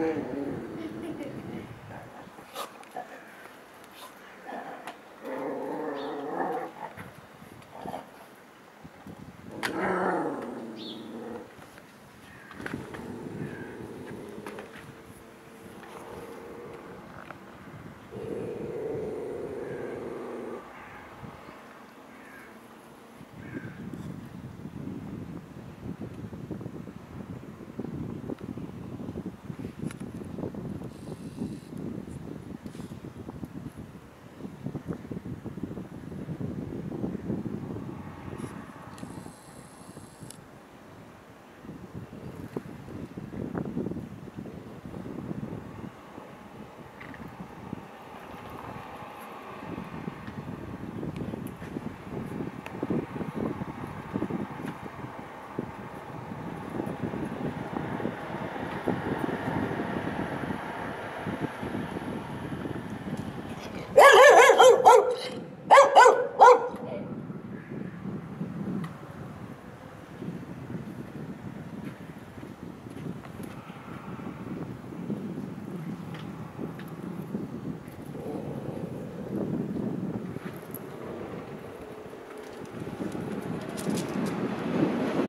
Amén. Woo!